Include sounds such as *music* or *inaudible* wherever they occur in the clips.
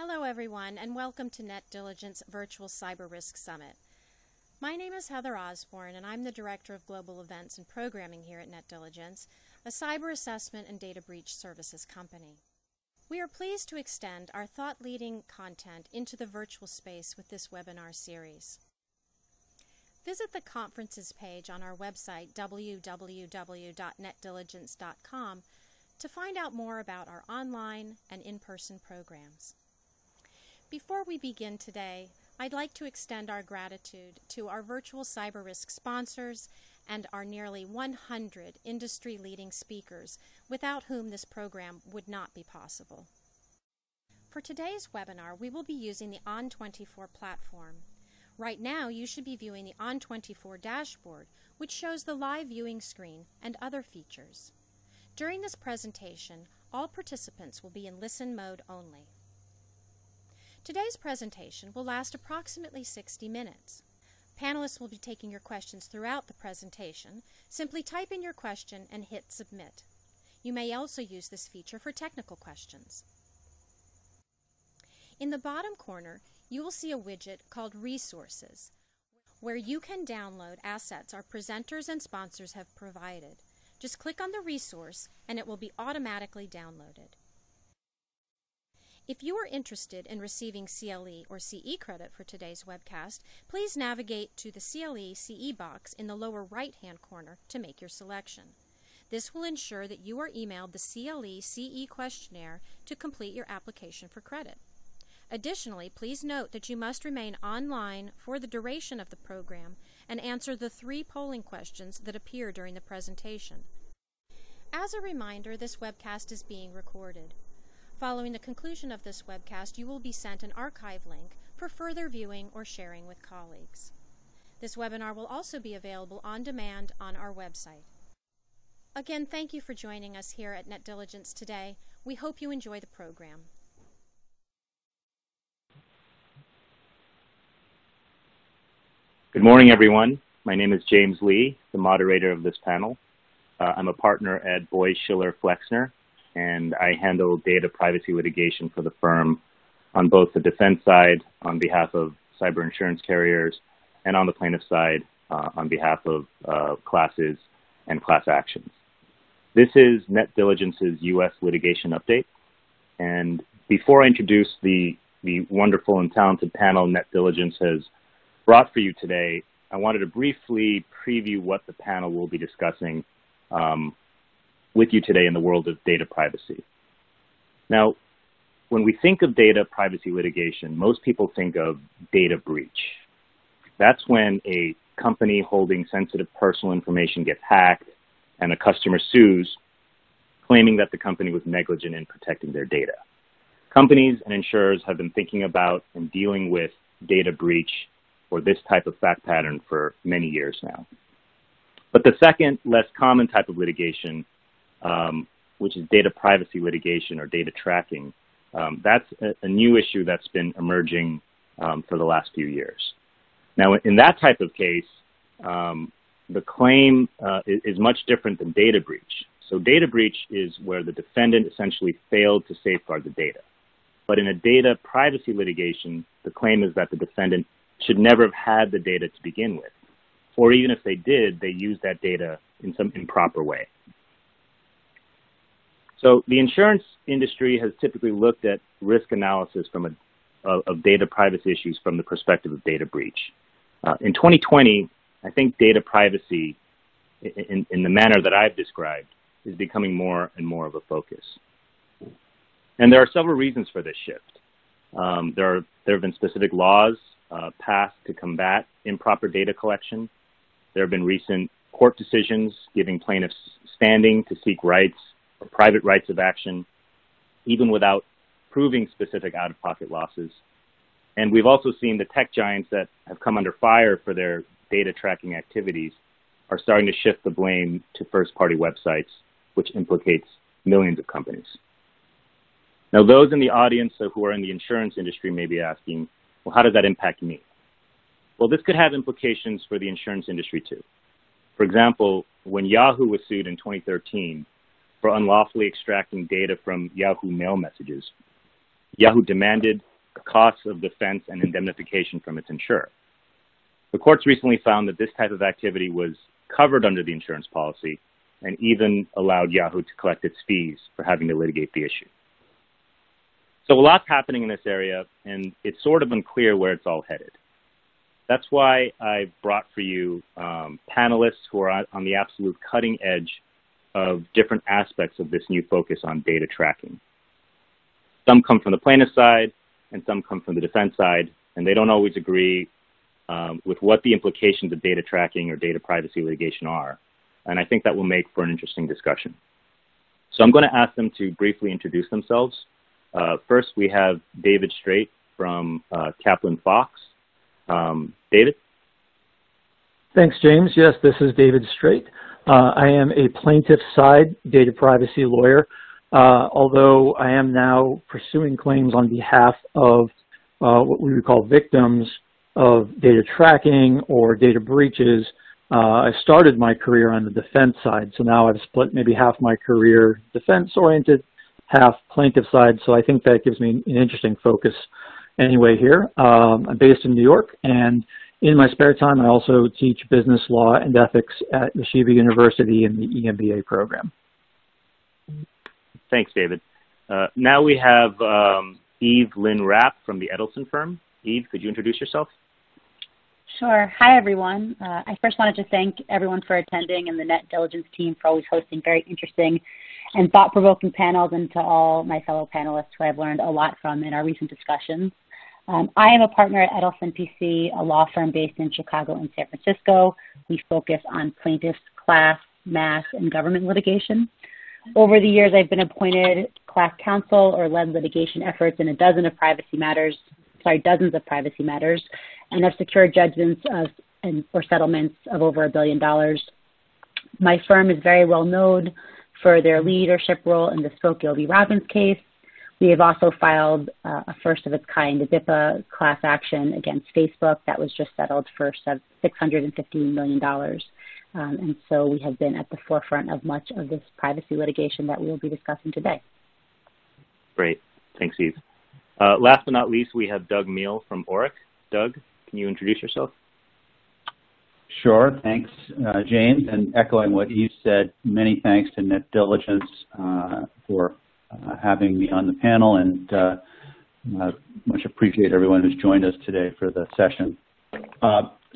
Hello, everyone, and welcome to NetDiligence Virtual Cyber Risk Summit. My name is Heather Osborne, and I'm the Director of Global Events and Programming here at NetDiligence, a cyber assessment and data breach services company. We are pleased to extend our thought leading content into the virtual space with this webinar series. Visit the conferences page on our website, www.netdiligence.com, to find out more about our online and in person programs. Before we begin today, I'd like to extend our gratitude to our virtual cyber risk sponsors and our nearly 100 industry leading speakers, without whom this program would not be possible. For today's webinar, we will be using the ON24 platform. Right now, you should be viewing the ON24 dashboard, which shows the live viewing screen and other features. During this presentation, all participants will be in listen mode only. Today's presentation will last approximately 60 minutes. Panelists will be taking your questions throughout the presentation. Simply type in your question and hit Submit. You may also use this feature for technical questions. In the bottom corner, you will see a widget called Resources, where you can download assets our presenters and sponsors have provided. Just click on the resource and it will be automatically downloaded. If you are interested in receiving CLE or CE credit for today's webcast, please navigate to the CLE CE box in the lower right hand corner to make your selection. This will ensure that you are emailed the CLE CE questionnaire to complete your application for credit. Additionally, please note that you must remain online for the duration of the program and answer the three polling questions that appear during the presentation. As a reminder, this webcast is being recorded. Following the conclusion of this webcast, you will be sent an archive link for further viewing or sharing with colleagues. This webinar will also be available on demand on our website. Again, thank you for joining us here at NetDiligence today. We hope you enjoy the program. Good morning, everyone. My name is James Lee, the moderator of this panel. Uh, I'm a partner at Boies Schiller Flexner, and I handle data privacy litigation for the firm on both the defense side on behalf of cyber insurance carriers and on the plaintiff side uh, on behalf of uh, classes and class actions. This is NetDiligence's U.S. litigation update. And before I introduce the, the wonderful and talented panel NetDiligence has brought for you today, I wanted to briefly preview what the panel will be discussing um, with you today in the world of data privacy. Now, when we think of data privacy litigation, most people think of data breach. That's when a company holding sensitive personal information gets hacked and a customer sues, claiming that the company was negligent in protecting their data. Companies and insurers have been thinking about and dealing with data breach or this type of fact pattern for many years now. But the second, less common type of litigation um, which is data privacy litigation or data tracking. Um, that's a, a, new issue that's been emerging um, for the last few years. Now, in that type of case, um, the claim uh, is, is, much different than data breach. So data breach is where the defendant essentially failed to safeguard the data. But in a data privacy litigation, the claim is that the defendant should never have had the data to begin with. Or even if they did, they used that data in some improper way. So the insurance industry has typically looked at risk analysis from a, of, data privacy issues from the perspective of data breach. Uh, in 2020, I think data privacy, in, in the manner that I've described, is becoming more and more of a focus. And there are several reasons for this shift. Um, there, are, there have been specific laws uh, passed to combat improper data collection. There have been recent court decisions giving plaintiffs standing to seek rights or private rights of action, even without proving specific out-of-pocket losses. And we've also seen the tech giants that have come under fire for their data tracking activities are starting to shift the blame to first-party websites, which implicates millions of companies. Now, those in the audience who are in the insurance industry may be asking, well, how does that impact me? Well, this could have implications for the insurance industry too. For example, when Yahoo was sued in 2013, for unlawfully extracting data from Yahoo mail messages. Yahoo demanded costs of defense and indemnification from its insurer. The courts recently found that this type of activity was covered under the insurance policy and even allowed Yahoo to collect its fees for having to litigate the issue. So a lot's happening in this area, and it's sort of unclear where it's all headed. That's why I brought for you um, panelists who are on the absolute cutting edge of different aspects of this new focus on data tracking. Some come from the plaintiff side, and some come from the defense side, and they don't always agree um, with what the implications of data tracking or data privacy litigation are. And I think that will make for an interesting discussion. So I'm going to ask them to briefly introduce themselves. Uh, first, we have David Straite from uh, Kaplan Fox. Um, David? Thanks, James. Yes, this is David Straite. Uh, I am a plaintiff side data privacy lawyer, uh, although I am now pursuing claims on behalf of uh, what we would call victims of data tracking or data breaches. Uh, I started my career on the defense side, so now I've split maybe half my career defense-oriented, half plaintiff side, so I think that gives me an interesting focus anyway here. Um, I'm based in New York, and in my spare time, I also teach business law and ethics at Yeshiva University in the EMBA program. Thanks, David. Uh, now we have um, Eve-Lynn Rapp from the Edelson firm. Eve, could you introduce yourself? Sure. Hi, everyone. Uh, I first wanted to thank everyone for attending and the NetDiligence team for always hosting very interesting and thought-provoking panels and to all my fellow panelists who I've learned a lot from in our recent discussions. Um, I am a partner at Edelson PC, a law firm based in Chicago and San Francisco. We focus on plaintiffs, class, mass, and government litigation. Over the years, I've been appointed class counsel or led litigation efforts in a dozen of privacy matters, sorry, dozens of privacy matters, and have secured judgments of, and, or settlements of over a billion dollars. My firm is very well known for their leadership role in the Spokeo v. Robins case. We have also filed uh, a first of its kind, a BIPA class action against Facebook that was just settled for $615 million. Um, and so we have been at the forefront of much of this privacy litigation that we will be discussing today. Great. Thanks, Eve. Uh, last but not least, we have Doug Meal from Orrick. Doug, can you introduce yourself? Sure. Thanks, uh, James. And echoing what Eve said, many thanks to NetDiligence uh, for having me on the panel and uh, uh, much appreciate everyone who's joined us today for the session.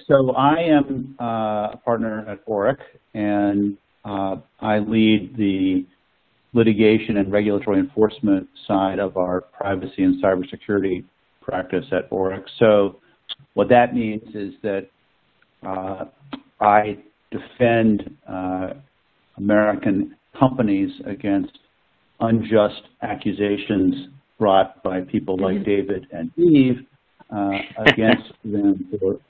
so I am a partner at Orrick and I lead the litigation and regulatory enforcement side of our privacy and cybersecurity practice at Orrick. So what that means is that uh, I defend uh, American companies against unjust accusations brought by people like mm-hmm. David and Eve uh, *laughs* against them for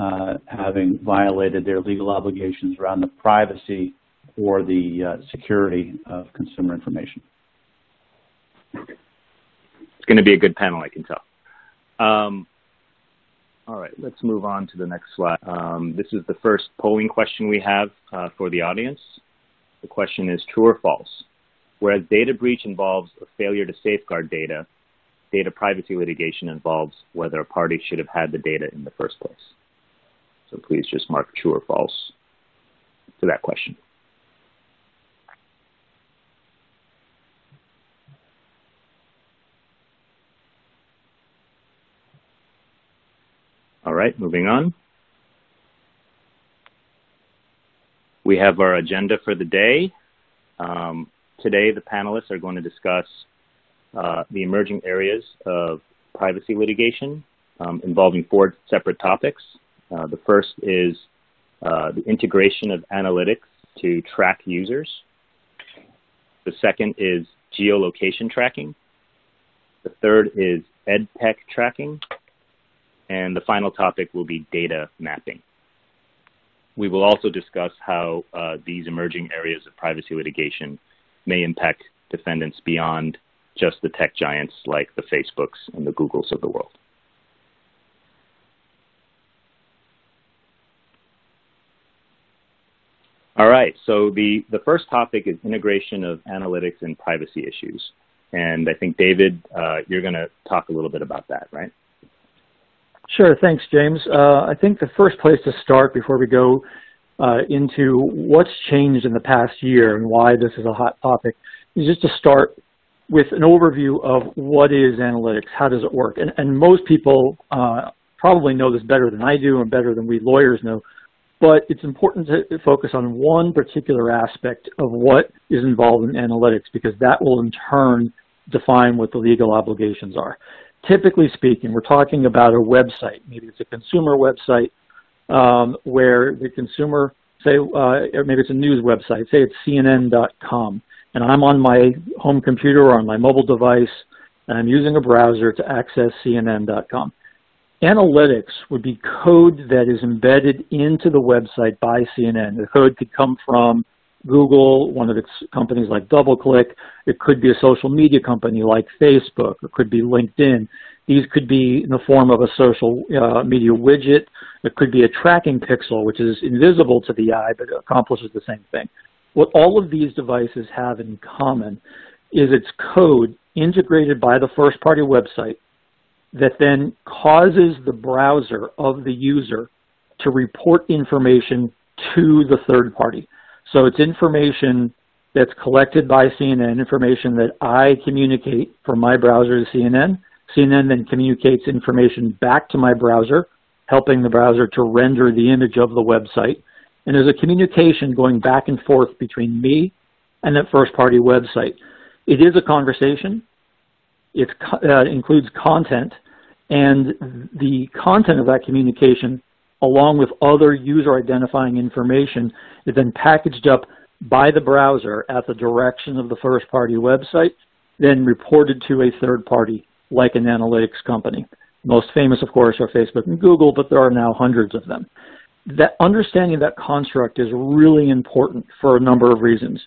uh, having violated their legal obligations around the privacy or the uh, security of consumer information. It's going to be a good panel, I can tell. Um, all right, let's move on to the next slide. Um, this is the first polling question we have uh, for the audience. The question is true or false? Whereas data breach involves a failure to safeguard data, data privacy litigation involves whether a party should have had the data in the first place. So please just mark true or false to that question. All right, moving on. We have our agenda for the day. Um, today, the panelists are going to discuss uh, the emerging areas of privacy litigation um, involving four separate topics. Uh, the first is uh, the integration of analytics to track users. The second is geolocation tracking. The third is EdTech tracking. And the final topic will be data mapping. We will also discuss how uh, these emerging areas of privacy litigation may impact defendants beyond just the tech giants like the Facebooks and the Googles of the world. All right, so the, the first topic is integration of analytics and privacy issues. And I think, David, uh, you're going to talk a little bit about that, right? Sure. Thanks, James. Uh, I think the first place to start before we go uh, into what's changed in the past year and why this is a hot topic is just to start with an overview of what is analytics, how does it work? And, and most people uh, probably know this better than I do and better than we lawyers know, but it's important to focus on one particular aspect of what is involved in analytics because that will in turn define what the legal obligations are. Typically speaking, we're talking about a website. Maybe it's a consumer website um, where the consumer, say, uh, maybe it's a news website, say it's CNN.com, and I'm on my home computer or on my mobile device, and I'm using a browser to access CNN.com. Analytics would be code that is embedded into the website by CNN. The code could come from Google, one of its companies like DoubleClick. It could be a social media company like Facebook. It could be LinkedIn. These could be in the form of a social uh, media widget. It could be a tracking pixel, which is invisible to the eye, but accomplishes the same thing. What all of these devices have in common is its code integrated by the first-party website that then causes the browser of the user to report information to the third party. So it's information that's collected by CNN, information that I communicate from my browser to CNN. CNN then communicates information back to my browser, helping the browser to render the image of the website. And there's a communication going back and forth between me and that first-party website. It is a conversation. It uh, includes content, and the content of that communication, along with other user identifying information, is then packaged up by the browser at the direction of the first party website, then reported to a third party like an analytics company. Most famous, of course, are Facebook and Google, but there are now hundreds of them. That understanding that construct is really important for a number of reasons.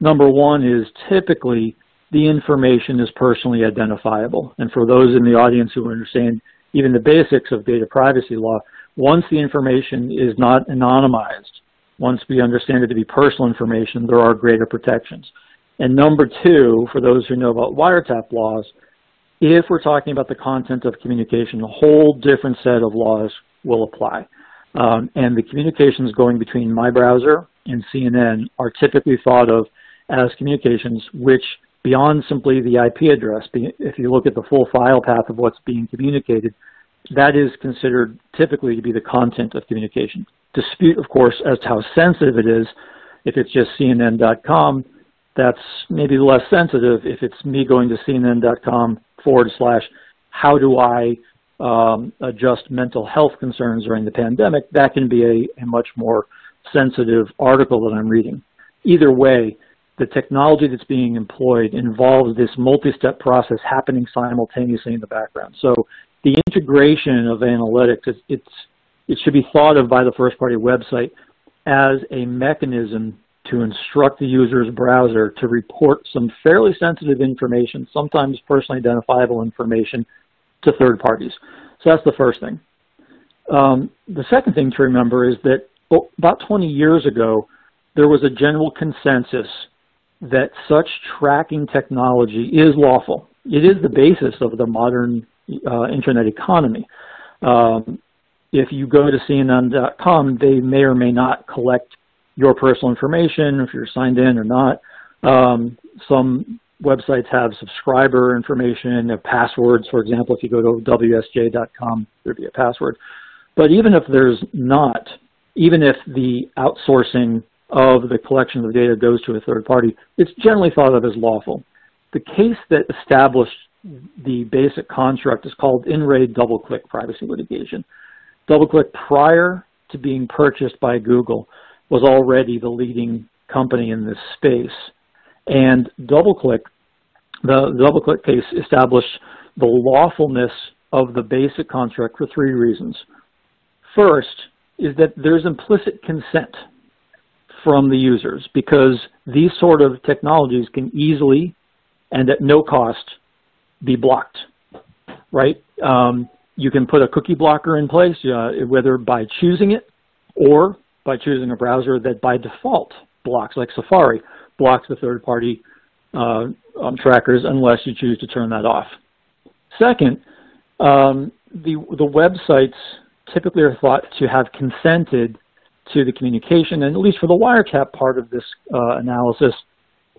Number one is typically the information is personally identifiable. And for those in the audience who understand even the basics of data privacy law, once the information is not anonymized, once we understand it to be personal information, there are greater protections. And number two, for those who know about wiretap laws, if we're talking about the content of communication, a whole different set of laws will apply. Um, and the communications going between my browser and CNN are typically thought of as communications which beyond simply the IP address. If you look at the full file path of what's being communicated, that is considered typically to be the content of communication. Dispute, of course, as to how sensitive it is. If it's just CNN.com, that's maybe less sensitive. If it's me going to CNN.com forward slash how do I um, adjust mental health concerns during the pandemic, that can be a, a much more sensitive article that I'm reading. Either way, the technology that's being employed involves this multi-step process happening simultaneously in the background. So the integration of analytics, it's, it's, it should be thought of by the first-party website as a mechanism to instruct the user's browser to report some fairly sensitive information, sometimes personally identifiable information, to third parties. So that's the first thing. Um, the second thing to remember is that oh, about 20 years ago, there was a general consensus that such tracking technology is lawful. It is the basis of the modern uh, internet economy. Um, if you go to CNN.com, they may or may not collect your personal information, if you're signed in or not. Um, some websites have subscriber information, have passwords. For example, if you go to WSJ.com, there'd be a password. But even if there's not, even if the outsourcing of the collection of data goes to a third party, it's generally thought of as lawful. The case that established the basic construct is called in re DoubleClick privacy litigation. DoubleClick, prior to being purchased by Google, was already the leading company in this space. And DoubleClick, the DoubleClick case established the lawfulness of the basic construct for three reasons. First is that there's implicit consent from the users because these sort of technologies can easily and at no cost be blocked, right? Um, you can put a cookie blocker in place, uh, whether by choosing it or by choosing a browser that by default blocks, like Safari, blocks the third-party uh, um, trackers unless you choose to turn that off. Second, um, the, the websites typically are thought to have consented to the communication, and at least for the wiretap part of this uh, analysis,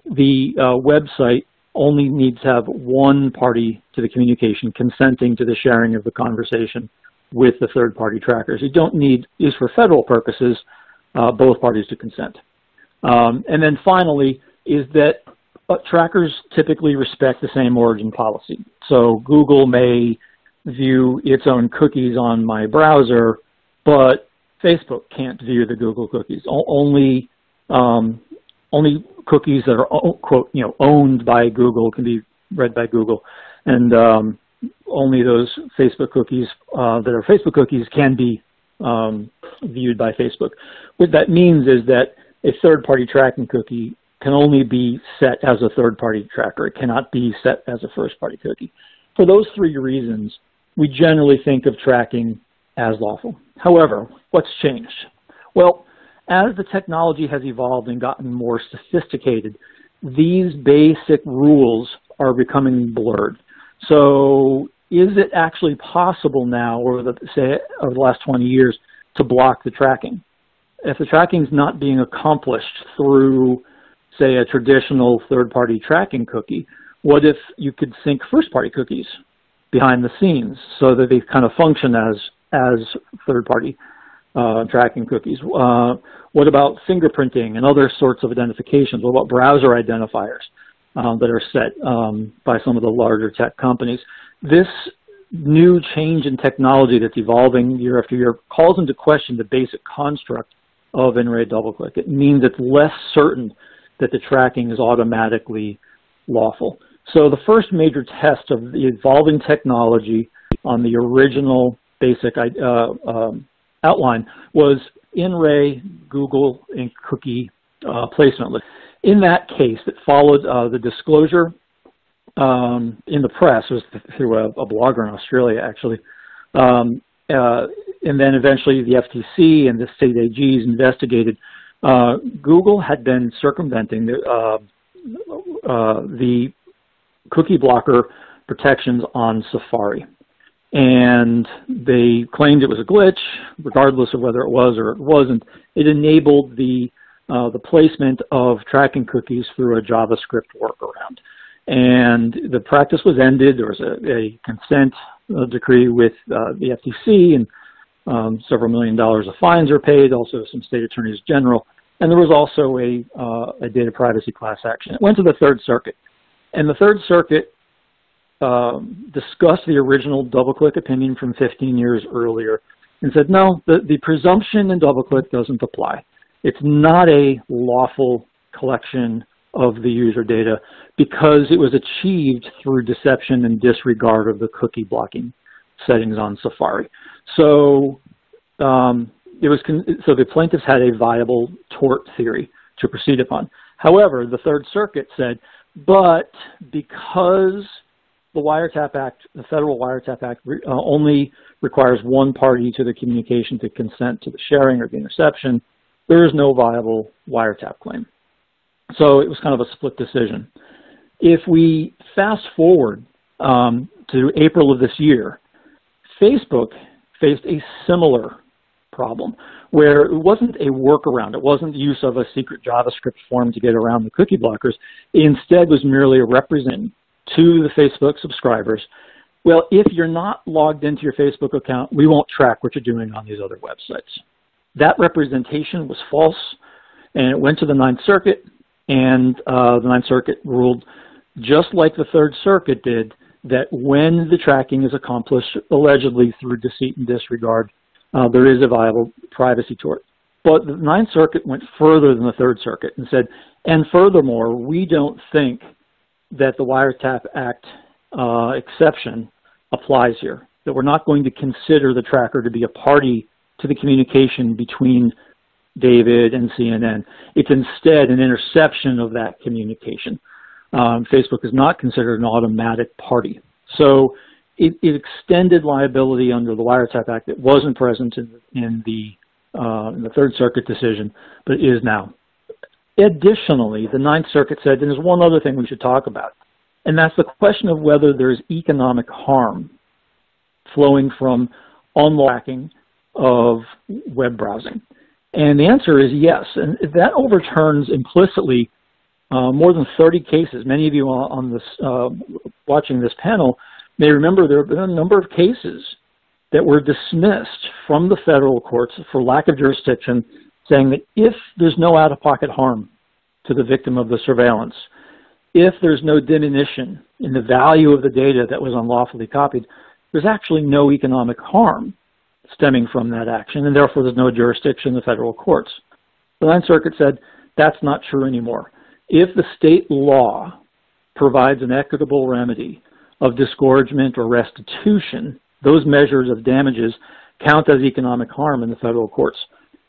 the uh, website only needs to have one party to the communication consenting to the sharing of the conversation with the third-party trackers. You don't need, is for federal purposes, uh, both parties to consent. Um, and then finally is that uh, trackers typically respect the same origin policy. So Google may view its own cookies on my browser, but Facebook can't view the Google cookies. O only um, only cookies that are quote you know owned by Google can be read by Google, and um, only those Facebook cookies uh, that are Facebook cookies can be um, viewed by Facebook. What that means is that a third-party tracking cookie can only be set as a third-party tracker. It cannot be set as a first-party cookie. For those three reasons, we generally think of tracking as lawful. However, what's changed? Well, as the technology has evolved and gotten more sophisticated, these basic rules are becoming blurred. So is it actually possible now, or the, say over the last 20 years, to block the tracking? If the tracking is not being accomplished through, say, a traditional third-party tracking cookie, what if you could sync first-party cookies behind the scenes so that they kind of function as as third-party uh, tracking cookies? Uh, what about fingerprinting and other sorts of identifications? What about browser identifiers um, that are set um, by some of the larger tech companies? This new change in technology that's evolving year after year calls into question the basic construct of in re DoubleClick. It means it's less certain that the tracking is automatically lawful. So the first major test of the evolving technology on the original basic uh, um, outline was in re Google and cookie uh, placement list. In that case, that followed uh, the disclosure um, in the press, it was through a, a blogger in Australia actually, um, uh, and then eventually the FTC and the state AGs investigated. Uh, Google had been circumventing the, uh, uh, the cookie blocker protections on Safari. And they claimed it was a glitch, regardless of whether it was or it wasn't. It enabled the, uh, the placement of tracking cookies through a JavaScript workaround. And the practice was ended. There was a, a consent uh, decree with uh, the FTC, and um, several million dollars of fines were paid, also some state attorneys general. And there was also a, uh, a data privacy class action. It went to the Third Circuit. And the Third Circuit um, discussed the original DoubleClick opinion from 15 years earlier and said, no, the, the presumption in DoubleClick doesn't apply. It's not a lawful collection of the user data because it was achieved through deception and disregard of the cookie blocking settings on Safari. So um, it was so the plaintiffs had a viable tort theory to proceed upon. However, the Third Circuit said but because the Wiretap Act, the Federal Wiretap Act, uh, only requires one party to the communication to consent to the sharing or the interception, there is no viable wiretap claim. So it was kind of a split decision. If we fast forward um, to April of this year, Facebook faced a similar problem where it wasn't a workaround. It wasn't the use of a secret JavaScript form to get around the cookie blockers. It instead was merely a represent to the Facebook subscribers. Well, if you're not logged into your Facebook account, we won't track what you're doing on these other websites. That representation was false, and it went to the Ninth Circuit, and uh, the Ninth Circuit ruled, just like the Third Circuit did, that when the tracking is accomplished allegedly through deceit and disregard, uh, there is a viable privacy tort. But the Ninth Circuit went further than the Third Circuit and said, and furthermore, we don't think that the Wiretap Act uh, exception applies here, that we're not going to consider the tracker to be a party to the communication between David and CNN. It's instead an interception of that communication. Um, Facebook is not considered an automatic party. So it, it, extended liability under the Wiretap Act that wasn't present in, in the, uh, in the Third Circuit decision, but is now. Additionally, the Ninth Circuit said, and there's one other thing we should talk about, and that's the question of whether there's economic harm flowing from unlocking of web browsing. And the answer is yes, and that overturns implicitly uh, more than 30 cases. Many of you on this uh, watching this panel may remember there have been a number of cases that were dismissed from the federal courts for lack of jurisdiction, saying that if there's no out-of-pocket harm to the victim of the surveillance, if there's no diminution in the value of the data that was unlawfully copied, there's actually no economic harm stemming from that action, and therefore there's no jurisdiction in the federal courts. The Ninth Circuit said that's not true anymore. If the state law provides an equitable remedy of disgorgement or restitution, those measures of damages count as economic harm in the federal courts.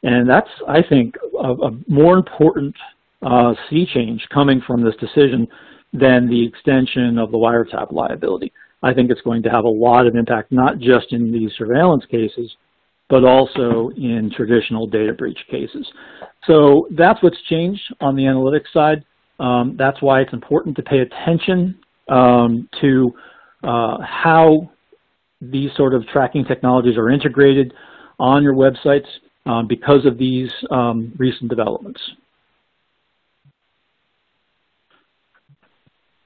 And that's, I think, a, a more important uh, sea change coming from this decision than the extension of the wiretap liability. I think it's going to have a lot of impact, not just in these surveillance cases, but also in traditional data breach cases. So that's what's changed on the analytics side. Um, that's why it's important to pay attention um, to uh, how these sort of tracking technologies are integrated on your websites um, because of these um, recent developments.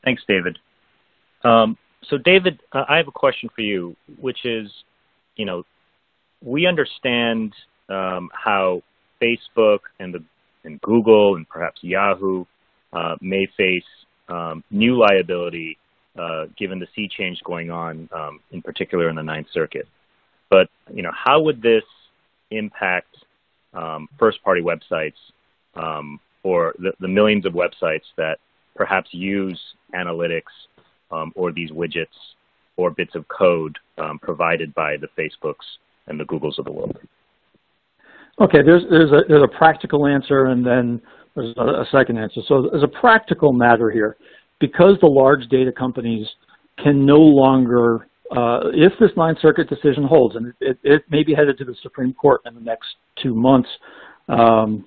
Thanks, David. Um, so David, uh, I have a question for you, which is, you know, we understand um, how Facebook and the and Google and perhaps Yahoo uh, may face um, new liability uh, given the sea change going on, um, in particular in the Ninth Circuit. But you know, how would this impact um, first-party websites um, or the, the millions of websites that perhaps use analytics um, or these widgets or bits of code um, provided by the Facebooks and the Googles of the world? Okay, there's there's a there's a practical answer and then there's a, a second answer. So there's a practical matter here, because the large data companies can no longer, uh, if this Ninth Circuit decision holds, and it, it, may be headed to the Supreme Court in the next two months. Um,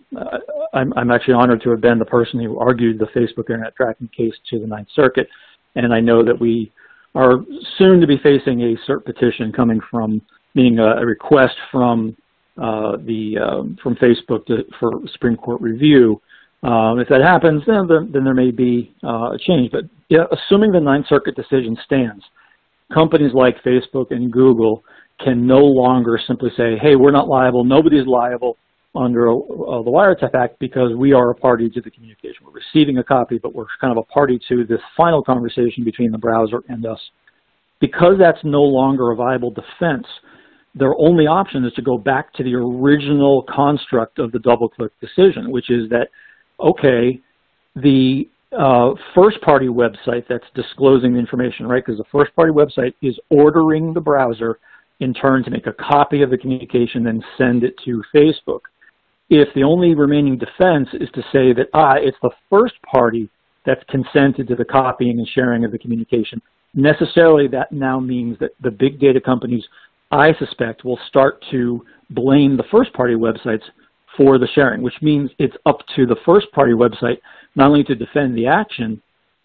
I'm, I'm actually honored to have been the person who argued the Facebook Internet tracking case to the Ninth Circuit and I know that we are soon to be facing a cert petition coming from, meaning a, a request from uh, the um, from Facebook to, for Supreme Court review. Um, if that happens, then, then there may be uh, a change. But yeah, assuming the Ninth Circuit decision stands, companies like Facebook and Google can no longer simply say, hey, we're not liable, nobody's liable, under uh, the Wiretap Act because we are a party to the communication. We're receiving a copy, but we're kind of a party to this final conversation between the browser and us. Because that's no longer a viable defense, their only option is to go back to the original construct of the DoubleClick decision, which is that, okay, the uh, first-party website that's disclosing the information, right? Because the first-party website is ordering the browser in turn to make a copy of the communication, then send it to Facebook if the only remaining defense is to say that, ah, it's the first party that's consented to the copying and sharing of the communication, necessarily that now means that the big data companies, I suspect, will start to blame the first party websites for the sharing, which means it's up to the first party website not only to defend the action,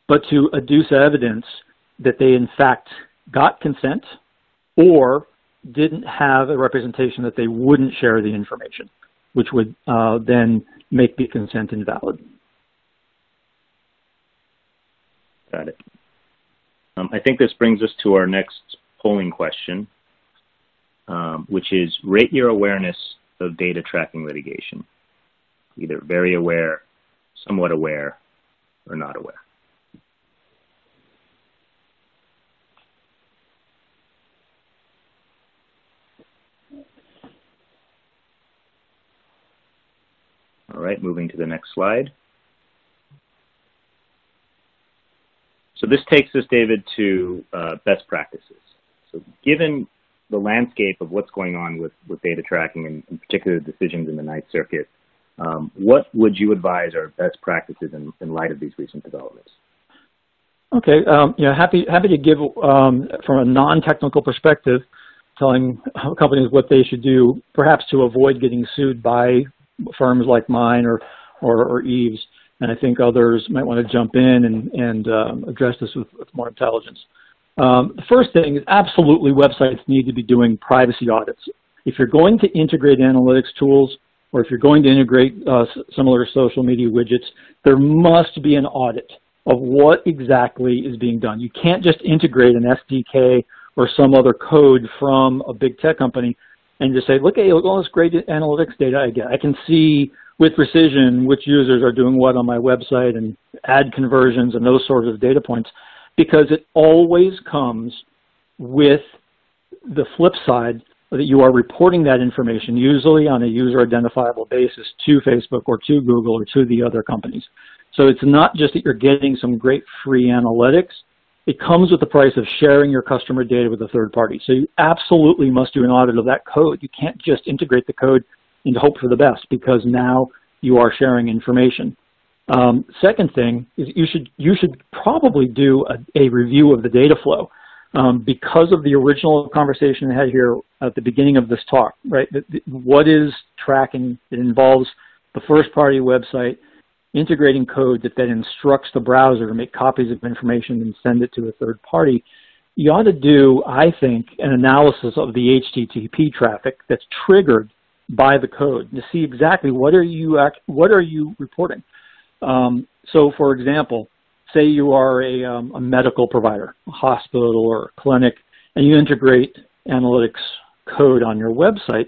but to adduce evidence that they in fact got consent or didn't have a representation that they wouldn't share the information which would uh, then make the consent invalid. Got it. Um, I think this brings us to our next polling question, um, which is rate your awareness of data tracking litigation, either very aware, somewhat aware, or not aware. All right, moving to the next slide. So this takes us, David, to uh, best practices. So given the landscape of what's going on with, with data tracking and particular decisions in the Ninth Circuit, um, what would you advise are best practices in, in light of these recent developments? Okay, um, you know, happy happy to give um, from a non-technical perspective, telling companies what they should do, perhaps to avoid getting sued by firms like mine or or, or Eves, and I think others might want to jump in and, and um, address this with, with more intelligence. Um, the first thing is absolutely websites need to be doing privacy audits. If you're going to integrate analytics tools, or if you're going to integrate uh, similar social media widgets, there must be an audit of what exactly is being done. You can't just integrate an SDK or some other code from a big tech company and just say, look at all this great analytics data I get. I can see with precision which users are doing what on my website and ad conversions and those sorts of data points because it always comes with the flip side that you are reporting that information, usually on a user identifiable basis, to Facebook or to Google or to the other companies. So it's not just that you're getting some great free analytics, it comes with the price of sharing your customer data with a third party. So you absolutely must do an audit of that code. You can't just integrate the code and hope for the best because now you are sharing information. Um, second thing is you should you should probably do a, a review of the data flow um, because of the original conversation I had here at the beginning of this talk. Right, what is tracking? It involves the first party website integrating code that then instructs the browser to make copies of information and send it to a third party, you ought to do, I think, an analysis of the HTTP traffic that's triggered by the code to see exactly what are you what are you reporting. Um, so, for example, say you are a, um, a medical provider, a hospital or a clinic, and you integrate analytics code on your website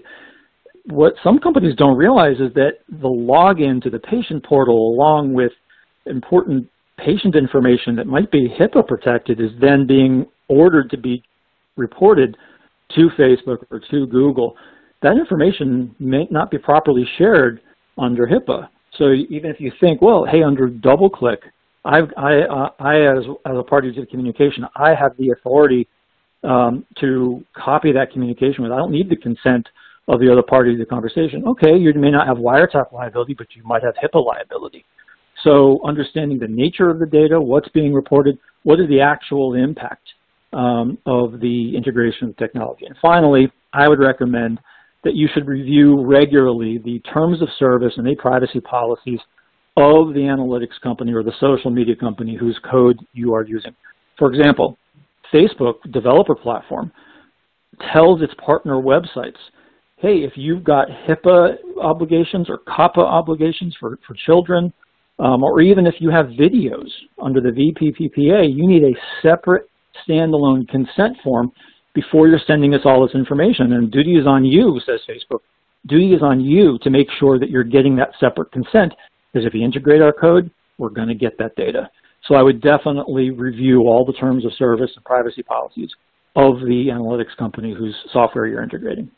what some companies don't realize is that the login to the patient portal along with important patient information that might be HIPAA protected is then being ordered to be reported to Facebook or to Google. That information may not be properly shared under HIPAA. So even if you think, well, hey, under DoubleClick, I've, I, uh, I as, as a party to the communication, I have the authority um, to copy that communication with. I don't need the consent of the other party to the conversation. Okay, you may not have wiretap liability, but you might have HIPAA liability. So understanding the nature of the data, what's being reported, what is the actual impact um, of the integration of technology. And finally, I would recommend that you should review regularly the terms of service and the privacy policies of the analytics company or the social media company whose code you are using. For example, Facebook developer platform tells its partner websites hey, if you've got HIPAA obligations or COPPA obligations for, for children, um, or even if you have videos under the VPPA, you need a separate standalone consent form before you're sending us all this information. And duty is on you, says Facebook. Duty is on you to make sure that you're getting that separate consent, because if you integrate our code, we're going to get that data. So I would definitely review all the terms of service and privacy policies of the analytics company whose software you're integrating.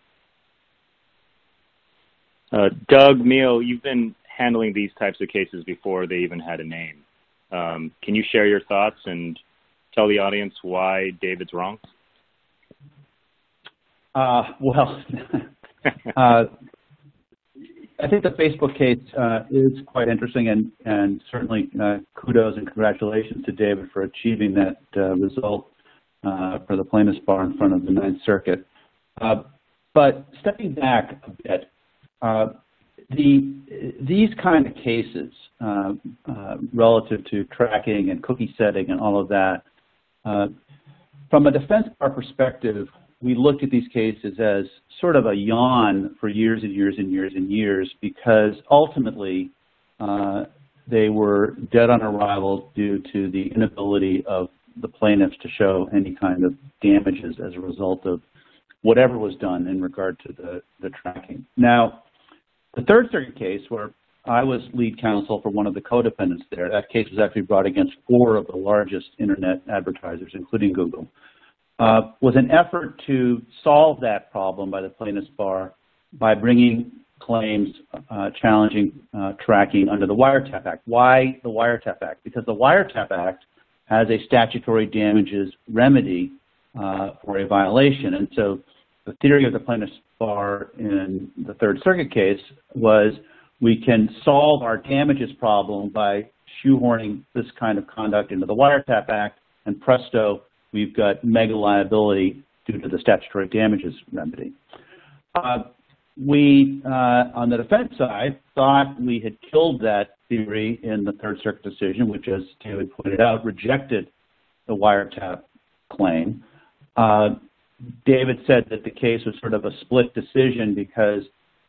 Uh, Doug, Meal, you've been handling these types of cases before they even had a name. Um, can you share your thoughts and tell the audience why David's wrong? Uh, well, *laughs* uh, I think the Facebook case uh, is quite interesting, and, and certainly uh, kudos and congratulations to David for achieving that uh, result for the plaintiff's bar in front of the Ninth Circuit. but stepping back a bit, uh, the, these kind of cases uh, uh, relative to tracking and cookie setting and all of that, uh, from a defense bar perspective, we looked at these cases as sort of a yawn for years and years and years and years because ultimately uh, they were dead on arrival due to the inability of the plaintiffs to show any kind of damages as a result of whatever was done in regard to the, the tracking. Now, the Third Circuit case, where I was lead counsel for one of the co-defendants there, that case was actually brought against four of the largest internet advertisers, including Google, uh, was an effort to solve that problem by the plaintiff's bar by bringing claims uh, challenging uh, tracking under the Wiretap Act. Why the Wiretap Act? Because the Wiretap Act has a statutory damages remedy uh, for a violation. And so the theory of the plaintiff's bar in the Third Circuit case was we can solve our damages problem by shoehorning this kind of conduct into the Wiretap Act, and presto, we've got mega liability due to the statutory damages remedy. Uh, we, uh, on the defense side, thought we had killed that theory in the Third Circuit decision, which, as David pointed out, rejected the wiretap claim. Uh, David said that the case was sort of a split decision because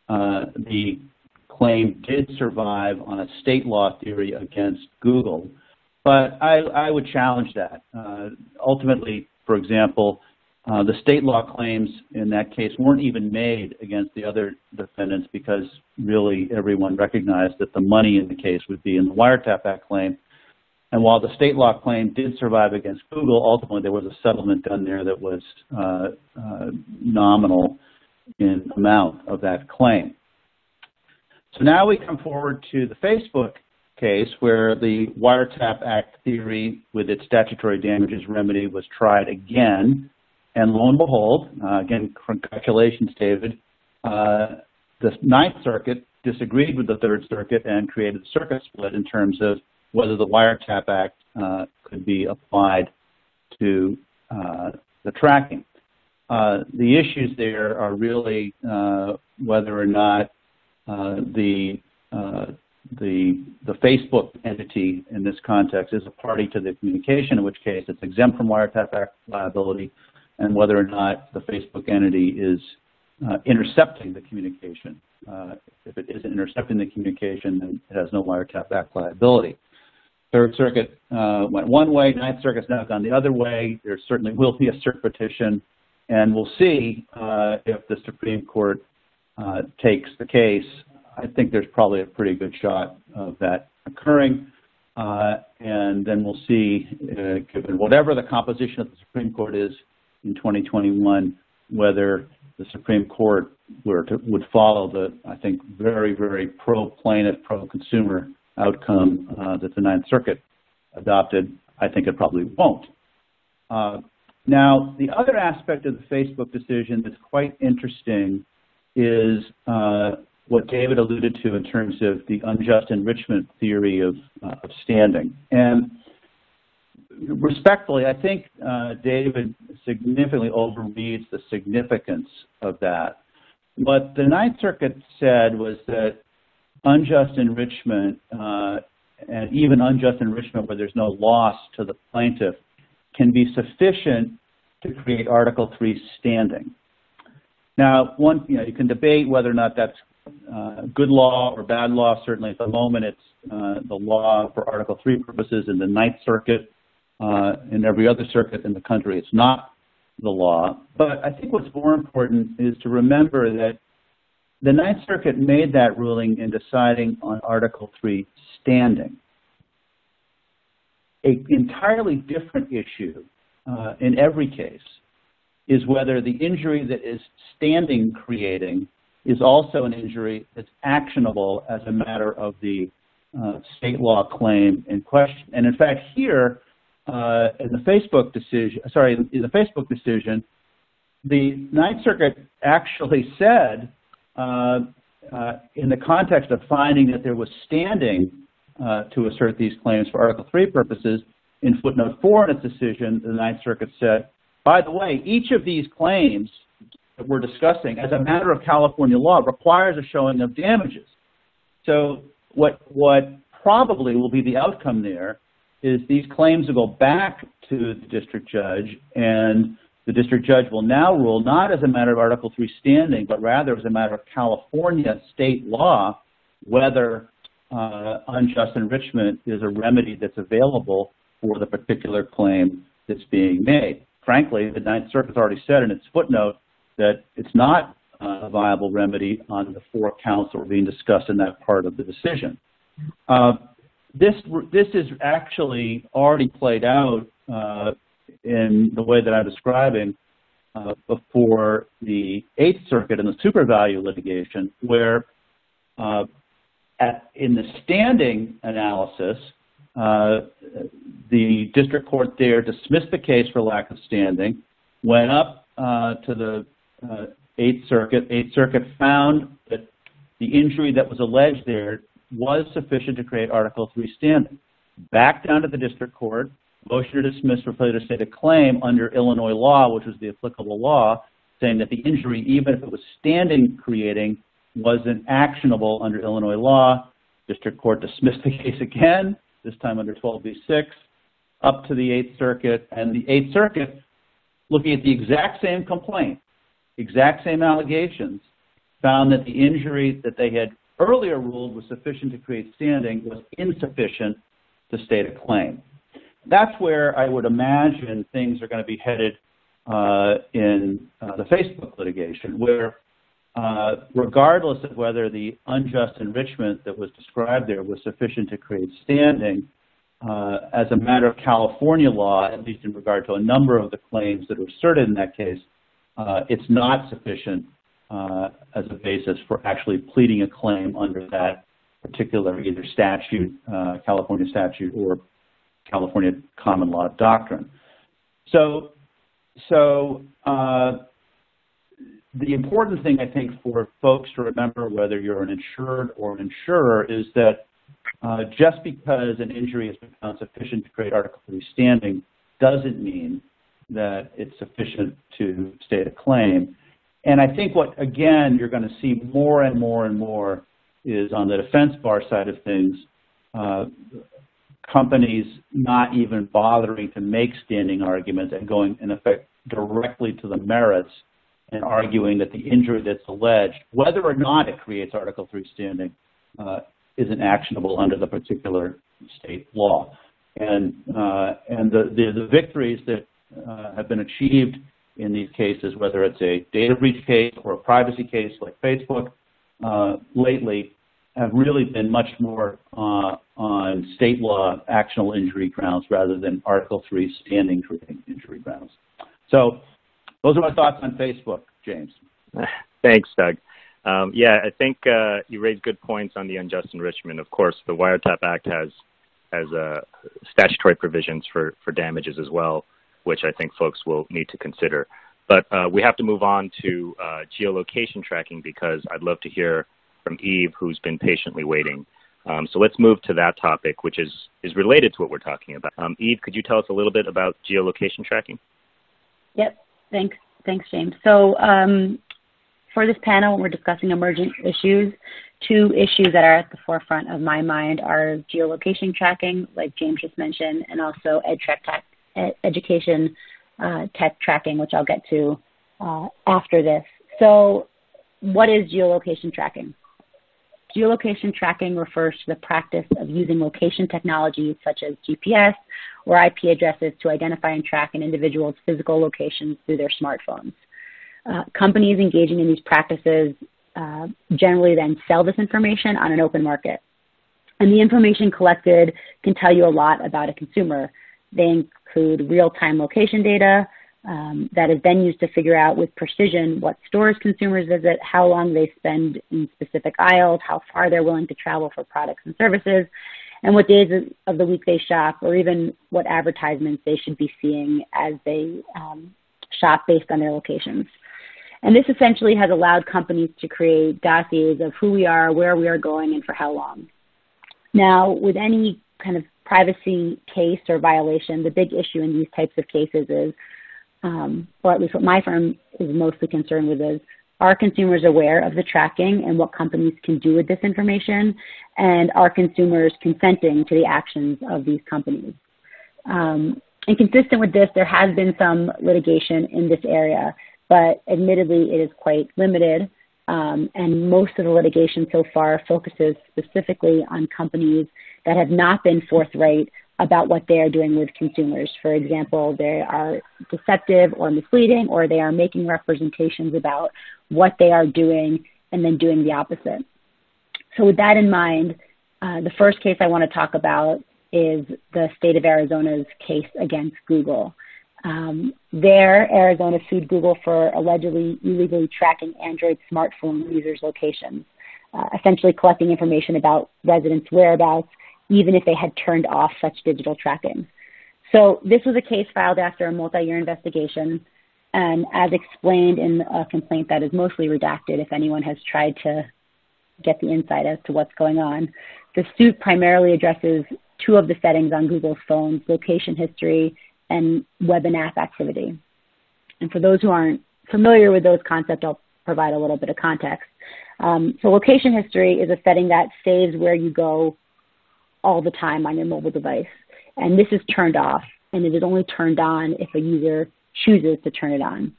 uh, the claim did survive on a state law theory against Google. But I, I would challenge that. Uh, ultimately, for example, uh, the state law claims in that case weren't even made against the other defendants because really everyone recognized that the money in the case would be in the Wiretap Act claim. And while the state law claim did survive against Google, ultimately there was a settlement done there that was uh, uh, nominal in amount of that claim. So now we come forward to the Facebook case where the Wiretap Act theory with its statutory damages remedy was tried again and lo and behold, uh, again, congratulations, David, uh, the Ninth Circuit disagreed with the Third Circuit and created a circuit split in terms of whether the Wiretap Act uh, could be applied to uh, the tracking. Uh, the issues there are really uh, whether or not the the the Facebook entity in this context is a party to the communication, in which case it's exempt from Wiretap Act liability, and whether or not the Facebook entity is uh, intercepting the communication. Uh, if it isn't intercepting the communication, then it has no wiretap act liability. Third Circuit uh, went one way, Ninth Circuit's now gone the other way. There certainly will be a cert petition, and we'll see uh, if the Supreme Court uh, takes the case. I think there's probably a pretty good shot of that occurring. Uh, and then we'll see, given whatever the composition of the Supreme Court is, in 2021 whether the Supreme Court were to, would follow the, I think, very, very pro-plaintiff, pro-consumer outcome uh, that the Ninth Circuit adopted. I think it probably won't. Uh, now, the other aspect of the Facebook decision that's quite interesting is uh, what David alluded to in terms of the unjust enrichment theory of, uh, of standing. And respectfully, I think uh, David significantly overreads the significance of that. What the Ninth Circuit said was that unjust enrichment, uh, and even unjust enrichment where there's no loss to the plaintiff, can be sufficient to create Article 3 standing. Now, one, you know, you can debate whether or not that's uh, good law or bad law. Certainly, at the moment, it's uh, the law for Article 3 purposes in the Ninth Circuit uh, every other circuit in the country. It's not the law. But I think what's more important is to remember that the Ninth Circuit made that ruling in deciding on Article 3 standing. An entirely different issue uh, in every case is whether the injury that is standing creating is also an injury that's actionable as a matter of the uh, state law claim in question. And in fact, here, uh, in the Facebook decision, sorry, in the Facebook decision, the Ninth Circuit actually said, in the context of finding that there was standing uh, to assert these claims for Article 3 purposes, in footnote 4 in its decision, the Ninth Circuit said, by the way, each of these claims that we're discussing, as a matter of California law, requires a showing of damages. So what, what probably will be the outcome there is these claims will go back to the district judge and the district judge will now rule not as a matter of Article 3 standing, but rather as a matter of California state law, whether uh, unjust enrichment is a remedy that's available for the particular claim that's being made. Frankly, the Ninth Circuit has already said in its footnote that it's not a viable remedy on the four counts that were being discussed in that part of the decision. Uh, this this is actually already played out uh, in the way that I'm describing uh, before the Eighth Circuit in the SuperValu litigation, where uh, at, in the standing analysis, uh, the district court there dismissed the case for lack of standing, went up uh, to the uh, Eighth Circuit. Eighth Circuit found that the injury that was alleged there was sufficient to create Article 3 standing. Back down to the district court, motion to dismiss for failure to state a claim under Illinois law, which was the applicable law, saying that the injury, even if it was standing creating, wasn't actionable under Illinois law. District Court dismissed the case again, this time under 12b-6, up to the Eighth Circuit, and the Eighth Circuit, looking at the exact same complaint, exact same allegations, found that the injury that they had earlier ruled was sufficient to create standing was insufficient to state a claim. That's where I would imagine things are going to be headed uh, in uh, the Facebook litigation, where uh, regardless of whether the unjust enrichment that was described there was sufficient to create standing, uh, as a matter of California law, at least in regard to a number of the claims that were asserted in that case, uh, it's not sufficient uh, as a basis for actually pleading a claim under that particular either statute, California statute, or California common law doctrine. So, so uh, the important thing I think for folks to remember, whether you're an insured or an insurer, is that uh, just because an injury has been sufficient to create Article 3 standing doesn't mean that it's sufficient to state a claim. And I think what, again, you're going to see more and more and more is on the defense bar side of things, uh, companies not even bothering to make standing arguments and going, in effect, directly to the merits and arguing that the injury that's alleged, whether or not it creates Article 3 standing, uh, isn't actionable under the particular state law. And, uh, and the, the, the, victories that uh, have been achieved in these cases, whether it's a data breach case or a privacy case like Facebook, uh, lately have really been much more uh, on state law actionable injury grounds rather than Article 3 standing injury grounds. So those are my thoughts on Facebook, James. *laughs* Thanks, Doug. Um, yeah, I think uh, you raised good points on the unjust enrichment. Of course, the Wiretap Act has has uh, statutory provisions for for damages as well, which I think folks will need to consider. But uh, we have to move on to uh, geolocation tracking because I'd love to hear from Eve, who's been patiently waiting. Um, so let's move to that topic, which is is related to what we're talking about. Um, Eve, could you tell us a little bit about geolocation tracking? Yep. Thanks. Thanks, James. So um, for this panel, we're discussing emergent issues. Two issues that are at the forefront of my mind are geolocation tracking, like James just mentioned, and also ed ed education uh, tech tracking, which I'll get to uh, after this. So what is geolocation tracking? Geolocation tracking refers to the practice of using location technologies such as GPS or IP addresses to identify and track an individual's physical locations through their smartphones. Uh, companies engaging in these practices uh, generally then sell this information on an open market. And the information collected can tell you a lot about a consumer. They include real-time location data um, that is then used to figure out with precision what stores consumers visit, how long they spend in specific aisles, how far they're willing to travel for products and services, and what days of the week they shop, or even what advertisements they should be seeing as they um, shop based on their locations. And this essentially has allowed companies to create dossiers of who we are, where we are going, and for how long. Now, with any kind of privacy case or violation, the big issue in these types of cases is, um, or at least what my firm is mostly concerned with is, are consumers aware of the tracking and what companies can do with this information? And are consumers consenting to the actions of these companies? Um, and consistent with this, there has been some litigation in this area but admittedly it is quite limited. Um, and most of the litigation so far focuses specifically on companies that have not been forthright about what they are doing with consumers. For example, they are deceptive or misleading, or they are making representations about what they are doing and then doing the opposite. So, with that in mind, uh, the first case I want to talk about is the state of Arizona's case against Google. Um, there, Arizona sued Google for allegedly illegally tracking Android smartphone users' locations, uh, essentially collecting information about residents' whereabouts, even if they had turned off such digital tracking. So this was a case filed after a multi-year investigation, and as explained in a complaint that is mostly redacted if anyone has tried to get the insight as to what's going on, the suit primarily addresses two of the settings on Google's phones, location history and web and app activity. And for those who aren't familiar with those concepts, I'll provide a little bit of context. Um, so location history is a setting that saves where you go all the time on your mobile device. And this is turned off, and it is only turned on if a user chooses to turn it on.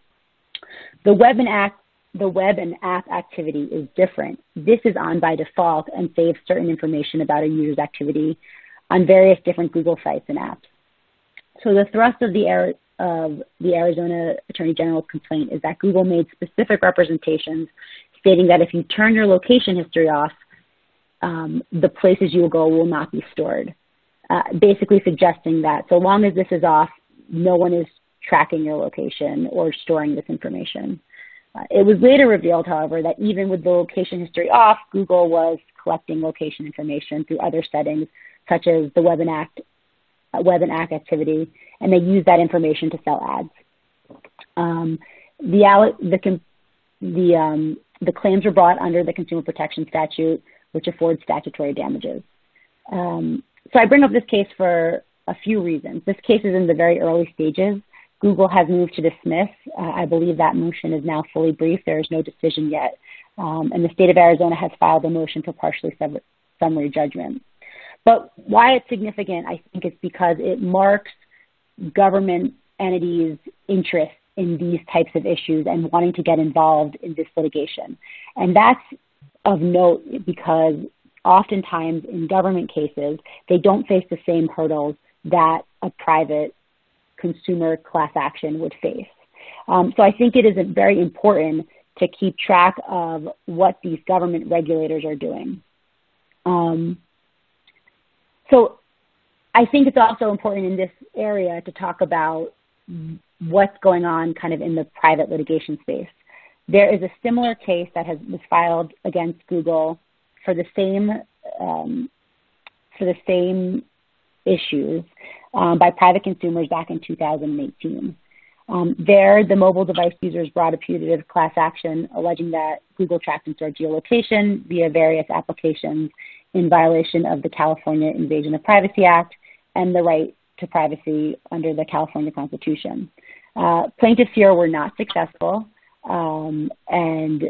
The web and app, the web and app activity is different. This is on by default and saves certain information about a user's activity on various different Google sites and apps. So the thrust of the, of the Arizona Attorney General's complaint is that Google made specific representations stating that if you turn your location history off, um, the places you will go will not be stored. Uh, basically suggesting that so long as this is off, no one is tracking your location or storing this information. Uh, it was later revealed, however, that even with the location history off, Google was collecting location information through other settings, such as the Web and App, uh, Web and App activity, and they used that information to sell ads. Um, the, the, the, um, the claims were brought under the Consumer Protection Statute, which affords statutory damages. Um, so I bring up this case for a few reasons. This case is in the very early stages. Google has moved to dismiss. Uh, I believe that motion is now fully briefed. There is no decision yet. Um, and the state of Arizona has filed a motion for partially summary judgment. But why it's significant, I think, is because it marks government entities' interest in these types of issues and wanting to get involved in this litigation. And that's of note because oftentimes in government cases, they don't face the same hurdles that a private consumer class action would face. Um, so I think it is very important to keep track of what these government regulators are doing. Um, so I think it's also important in this area to talk about what's going on kind of in the private litigation space. There is a similar case that has was filed against Google for the same um, for the same issues um, by private consumers back in 2018. Um, there, the mobile device users brought a putative class action alleging that Google tracked and stored geolocation via various applications in violation of the California Invasion of Privacy Act and the right to privacy under the California Constitution. Uh, plaintiffs here were not successful, um, and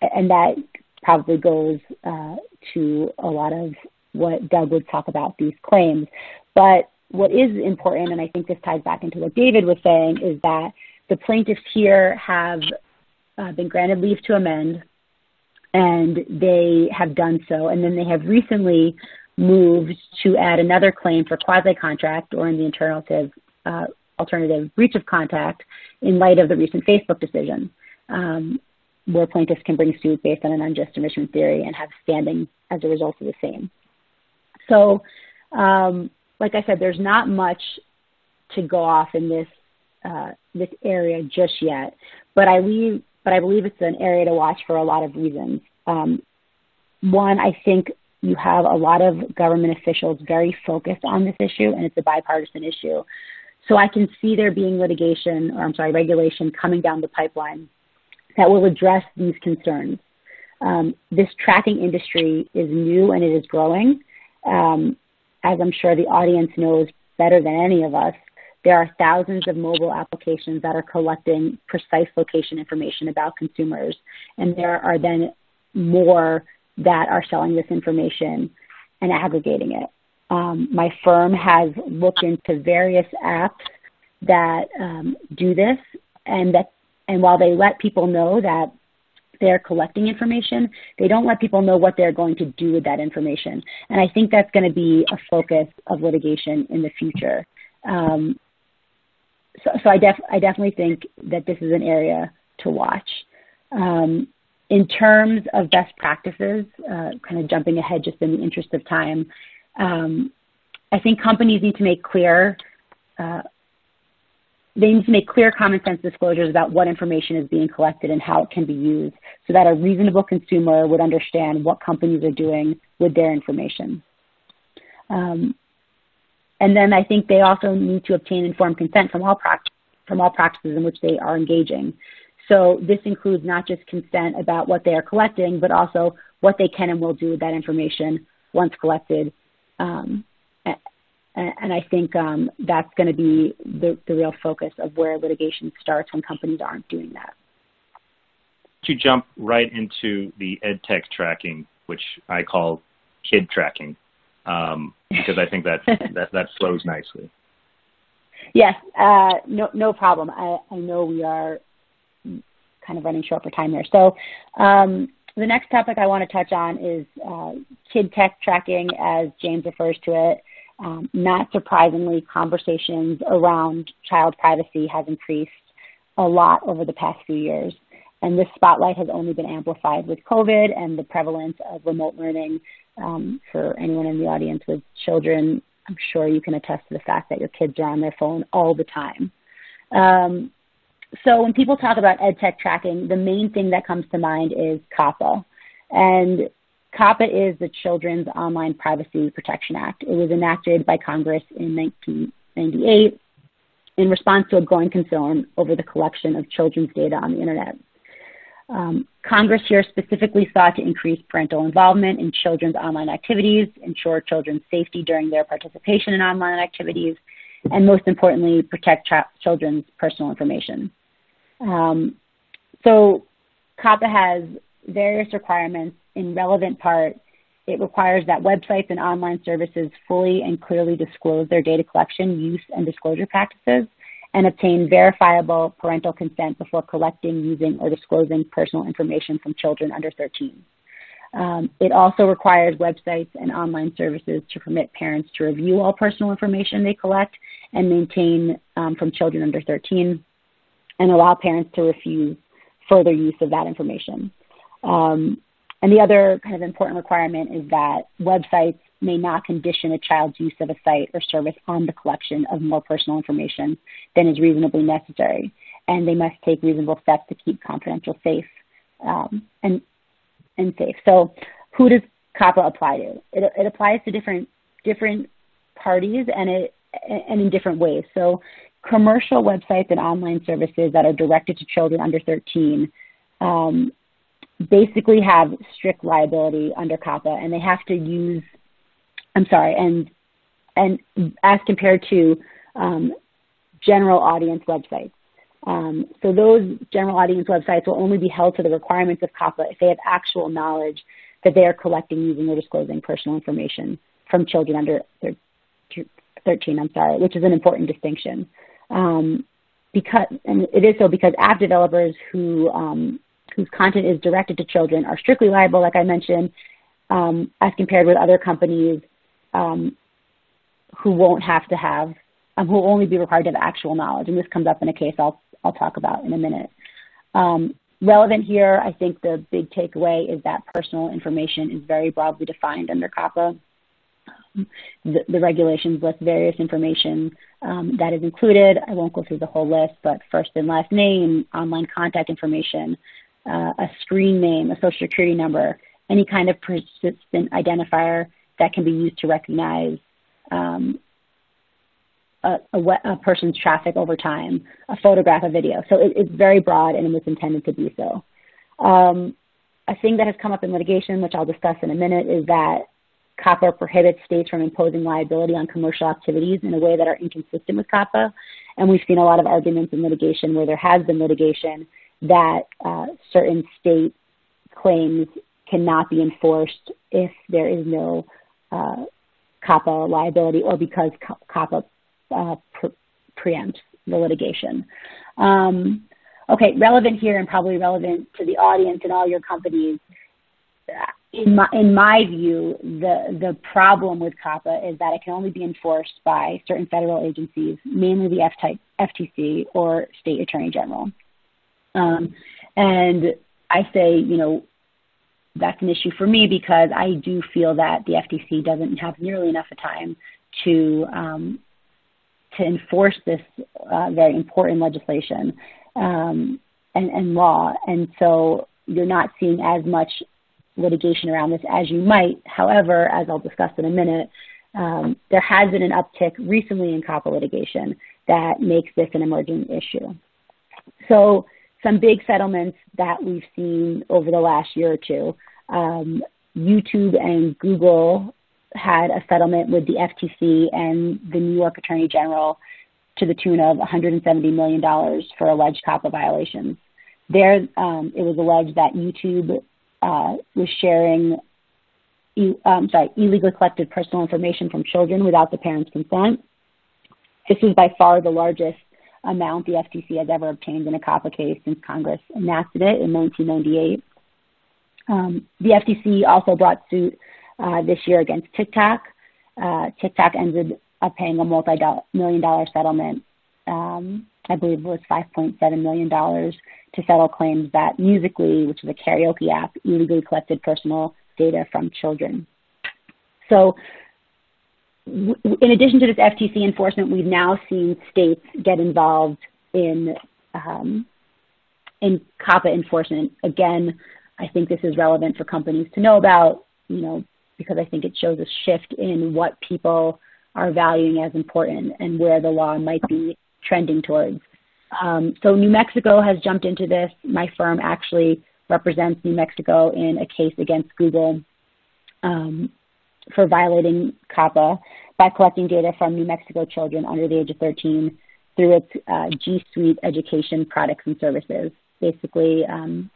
and that probably goes uh, to a lot of what Doug would talk about these claims. But what is important, and I think this ties back into what David was saying, is that the plaintiffs here have uh, been granted leave to amend, and they have done so. And then they have recently moved to add another claim for quasi-contract or in the alternative, uh, alternative breach of contract in light of the recent Facebook decision, um, where plaintiffs can bring suit based on an unjust enrichment theory and have standing as a result of the same. So um, like I said, there's not much to go off in this uh, this area just yet, but I leave, but I believe it's an area to watch for a lot of reasons. Um, one, I think you have a lot of government officials very focused on this issue, and it's a bipartisan issue. So I can see there being litigation, or I'm sorry, regulation coming down the pipeline that will address these concerns. Um, this tracking industry is new and it is growing. Um, as I'm sure the audience knows better than any of us, there are thousands of mobile applications that are collecting precise location information about consumers. And there are then more that are selling this information and aggregating it. Um, my firm has looked into various apps that um, do this, and that and while they let people know that they're collecting information, they don't let people know what they're going to do with that information. And I think that's going to be a focus of litigation in the future. Um, so, so I, def I definitely think that this is an area to watch. Um, in terms of best practices, uh, kind of jumping ahead just in the interest of time, um, I think companies need to make clear uh, they need to make clear common sense disclosures about what information is being collected and how it can be used so that a reasonable consumer would understand what companies are doing with their information. Um, and then I think they also need to obtain informed consent from all, from all practices in which they are engaging. So this includes not just consent about what they are collecting, but also what they can and will do with that information once collected um, and I think um, that's going to be the, the real focus of where litigation starts when companies aren't doing that. to jump right into the EdTech tracking, which I call kid tracking, um, because I think that, *laughs* that, that flows nicely. Yes, uh, no, no problem. I, I know we are kind of running short for time here. So um, the next topic I want to touch on is uh, kid tech tracking, as James refers to it. Um, not surprisingly, conversations around child privacy has increased a lot over the past few years. And this spotlight has only been amplified with COVID and the prevalence of remote learning. Um, for anyone in the audience with children, I'm sure you can attest to the fact that your kids are on their phone all the time. Um, so when people talk about EdTech tracking, the main thing that comes to mind is COPPA. And COPPA is the Children's Online Privacy Protection Act. It was enacted by Congress in 1998 in response to a growing concern over the collection of children's data on the internet. Um, Congress here specifically sought to increase parental involvement in children's online activities, ensure children's safety during their participation in online activities, and most importantly, protect children's personal information. Um, so COPPA has various requirements. In relevant part, it requires that websites and online services fully and clearly disclose their data collection, use, and disclosure practices and obtain verifiable parental consent before collecting, using, or disclosing personal information from children under 13. Um, it also requires websites and online services to permit parents to review all personal information they collect and maintain um, from children under 13 and allow parents to refuse further use of that information. Um, and the other kind of important requirement is that websites may not condition a child's use of a site or service on the collection of more personal information than is reasonably necessary. And they must take reasonable steps to keep confidential safe um, and, and safe. So who does COPPA apply to? It, it applies to different, different parties and, it, and in different ways. So commercial websites and online services that are directed to children under 13 um, basically have strict liability under COPPA, and they have to use, I'm sorry, and and as compared to um, general audience websites. Um, so those general audience websites will only be held to the requirements of COPPA if they have actual knowledge that they are collecting, using, or disclosing personal information from children under 13, I'm sorry, which is an important distinction. Um, because, and it is so because app developers who um, whose content is directed to children are strictly liable, like I mentioned, um, as compared with other companies um, who won't have to have, um, who will only be required to have actual knowledge. And this comes up in a case I'll, I'll talk about in a minute. Um, relevant here, I think the big takeaway is that personal information is very broadly defined under COPPA. The, the, regulations list various information um, that is included. I won't go through the whole list, but first and last name, online contact information, uh, a screen name, a social security number, any kind of persistent identifier that can be used to recognize um, a, a, a, person's traffic over time, a photograph, a video. So it, it's very broad and it was intended to be so. Um, a thing that has come up in litigation, which I'll discuss in a minute, is that COPPA prohibits states from imposing liability on commercial activities in a way that are inconsistent with COPPA. And we've seen a lot of arguments in litigation where there has been litigation that uh, certain state claims cannot be enforced if there is no uh, COPPA liability or because COPPA uh, pre preempts the litigation. Um, okay, relevant here and probably relevant to the audience and all your companies in my, in my view, the, the problem with COPPA is that it can only be enforced by certain federal agencies, mainly the FTC or state attorney general. Um, and I say, you know, that's an issue for me because I do feel that the FTC doesn't have nearly enough time to um, to enforce this uh, very important legislation um, and, and law. And so you're not seeing as much litigation around this as you might. However, as I'll discuss in a minute, um, there has been an uptick recently in COPPA litigation that makes this an emerging issue. So some big settlements that we've seen over the last year or two. Um, YouTube and Google had a settlement with the FTC and the New York Attorney General to the tune of $170 million for alleged COPPA violations. there, um, it was alleged that YouTube uh, was sharing um, sorry, illegally collected personal information from children without the parents' consent. This is by far the largest amount the FTC has ever obtained in a COPPA case since Congress enacted it in 1998. Um, the FTC also brought suit uh, this year against TikTok. Uh, TikTok ended up paying a multi-million dollar settlement, um, I believe it was $5.7 million, to settle claims that Musical.ly, which is a karaoke app, illegally collected personal data from children. So in addition to this FTC enforcement, we've now seen states get involved in um, in COPPA enforcement. Again, I think this is relevant for companies to know about, you know, because I think it shows a shift in what people are valuing as important and where the law might be trending towards. Um, so New Mexico has jumped into this. My firm actually represents New Mexico in a case against Google um, for violating COPPA by collecting data from New Mexico children under the age of 13 through its uh, G Suite education products and services, basically um,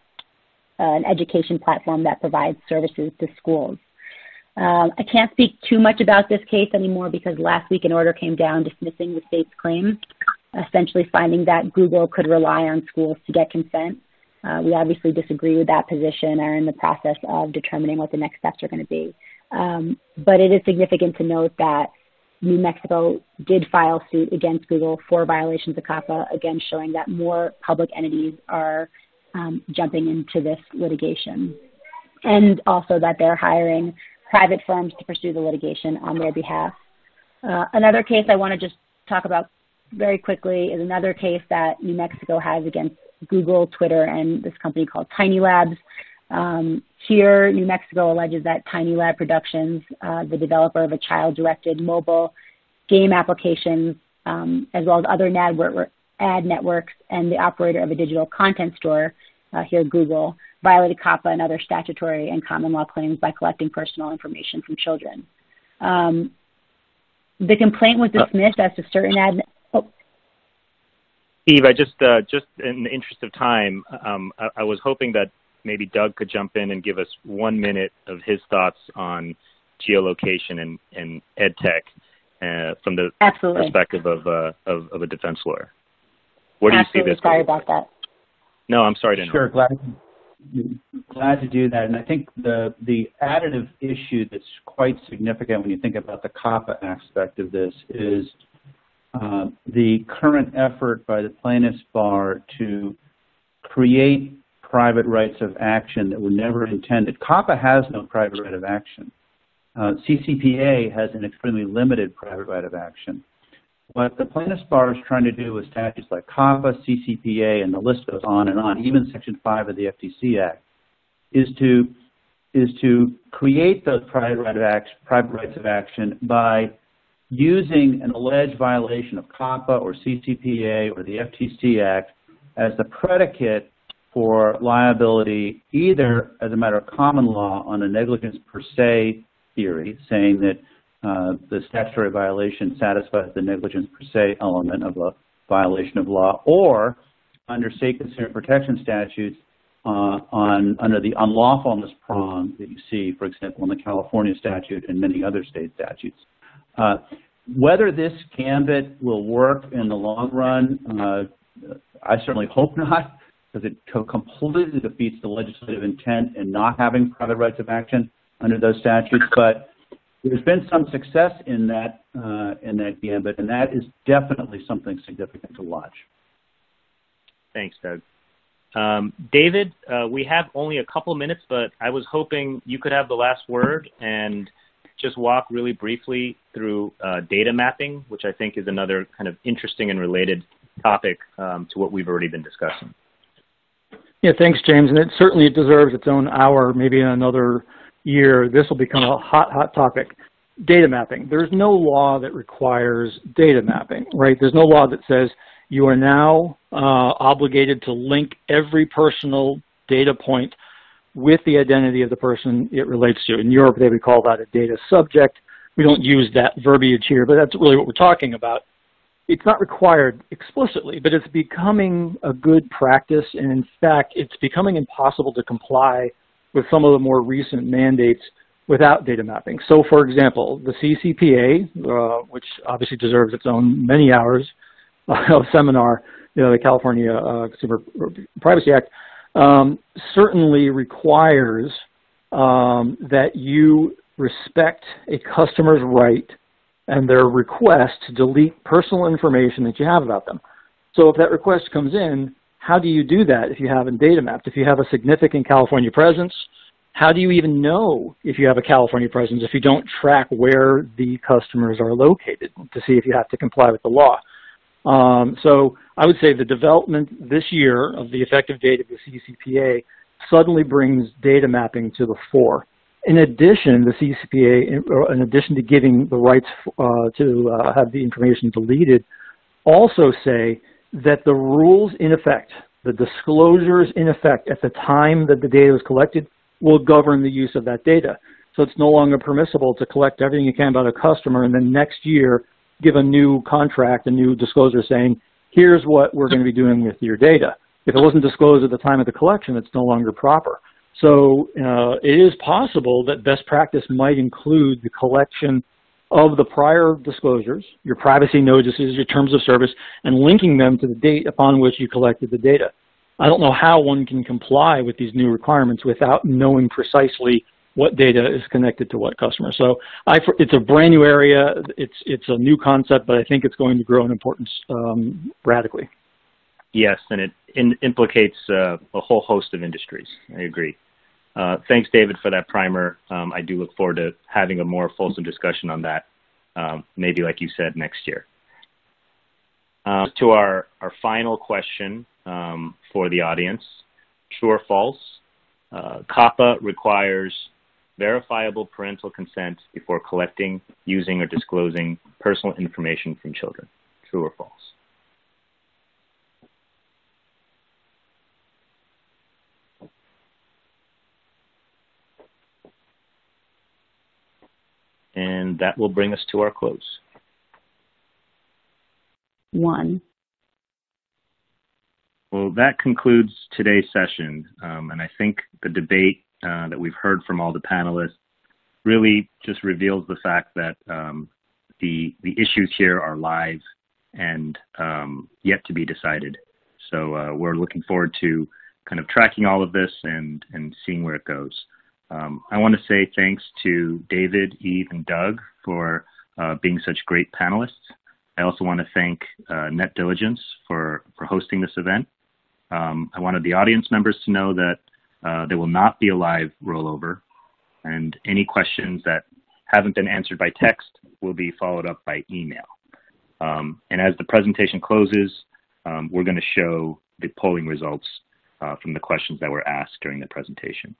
an education platform that provides services to schools. Um, I can't speak too much about this case anymore because last week an order came down dismissing the state's claim, essentially finding that Google could rely on schools to get consent. Uh, we obviously disagree with that position and are in the process of determining what the next steps are going to be. Um, but it is significant to note that New Mexico did file suit against Google for violations of COPPA, again showing that more public entities are um, jumping into this litigation. And also that they're hiring private firms to pursue the litigation on their behalf. Uh, another case I want to just talk about very quickly is another case that New Mexico has against Google, Twitter, and this company called Tiny Labs. Um, here, New Mexico alleges that Tiny Lab Productions, uh, the developer of a child-directed mobile game application, um, as well as other ad networks, and the operator of a digital content store, uh, here Google, violated COPPA and other statutory and common law claims by collecting personal information from children. Um, the complaint was uh, dismissed as to certain ad. Oh. Steve, I just uh, just in the interest of time, um, I, I, was hoping that maybe Doug could jump in and give us one minute of his thoughts on geolocation and, and ed tech uh, from the Absolutely. perspective of, uh, of, of a defense lawyer. Where do Absolutely. you see this? Sorry about that. No, I'm sorry to interrupt. Sure, glad glad to do that. And I think the the additive issue that's quite significant when you think about the COPPA aspect of this is uh, the current effort by the plaintiffs bar to create private rights of action that were never intended. COPPA has no private right of action. Uh, CCPA has an extremely limited private right of action. What the plaintiffs bar is trying to do with statutes like COPPA, CCPA, and the list goes on and on, even Section 5 of the FTC Act, is to is to create those private, right of action, private rights of action by using an alleged violation of COPPA or CCPA or the FTC Act as the predicate for liability either as a matter of common law on a negligence per se theory, saying that uh, the statutory violation satisfies the negligence per se element of a violation of law, or under state consumer protection statutes uh, on under the unlawfulness prong that you see, for example, in the California statute and many other state statutes. Uh, whether this gambit will work in the long run, uh, I certainly hope not, because it completely defeats the legislative intent in not having private rights of action under those statutes. But there's been some success in that uh, in that gambit, and that is definitely something significant to watch. Thanks, Doug. Um, David, uh, we have only a couple minutes, but I was hoping you could have the last word and just walk really briefly through uh, data mapping, which I think is another kind of interesting and related topic um, to what we've already been discussing. Yeah, thanks, James. And it certainly deserves its own hour, maybe in another year, this will become a hot, hot topic. Data mapping. There's no law that requires data mapping, right? There's no law that says you are now uh, obligated to link every personal data point with the identity of the person it relates to. In Europe, they would call that a data subject. We don't use that verbiage here, but that's really what we're talking about. It's not required explicitly, but it's becoming a good practice. And in fact, it's becoming impossible to comply with some of the more recent mandates without data mapping. So for example, the CCPA, uh, which obviously deserves its own many hours *laughs* of seminar, you know, the California uh, Consumer Privacy Act, um, certainly requires um, that you respect a customer's right and their request to delete personal information that you have about them. So if that request comes in, how do you do that if you haven't data mapped? If you have a significant California presence, how do you even know if you have a California presence if you don't track where the customers are located to see if you have to comply with the law? Um, so I would say the development this year of the effective date of the CCPA suddenly brings data mapping to the fore. In addition, the CCPA, in addition to giving the rights uh, to uh, have the information deleted, also say that the rules in effect, the disclosures in effect at the time that the data was collected will govern the use of that data. So it's no longer permissible to collect everything you can about a customer and then next year give a new contract, a new disclosure saying, here's what we're going to be doing with your data. If it wasn't disclosed at the time of the collection, it's no longer proper. So uh, it is possible that best practice might include the collection of the prior disclosures, your privacy notices, your terms of service, and linking them to the date upon which you collected the data. I don't know how one can comply with these new requirements without knowing precisely what data is connected to what customer. So I, it's a brand new area. It's, it's a new concept, but I think it's going to grow in importance um, radically. Yes, and it in, implicates uh, a whole host of industries. I agree. Uh, thanks, David, for that primer. Um, I do look forward to having a more fulsome discussion on that, um, maybe like you said, next year. Uh, to our, our final question um, for the audience, true or false, uh, COPPA requires verifiable parental consent before collecting, using, or disclosing personal information from children. True or false? And that will bring us to our close. One. Well, that concludes today's session. Um, and I think the debate uh, that we've heard from all the panelists really just reveals the fact that um, the, the issues here are live and um, yet to be decided. So uh, we're looking forward to kind of tracking all of this and, and seeing where it goes. Um, I want to say thanks to David, Eve, and Doug for uh, being such great panelists. I also want to thank uh, NetDiligence for, for hosting this event. Um, I wanted the audience members to know that uh, there will not be a live rollover, and any questions that haven't been answered by text will be followed up by email. Um, and as the presentation closes, um, we're going to show the polling results uh, from the questions that were asked during the presentation.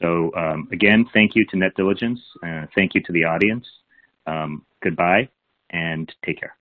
So um, again, thank you to NetDiligence. Uh, thank you to the audience. Um, goodbye and take care.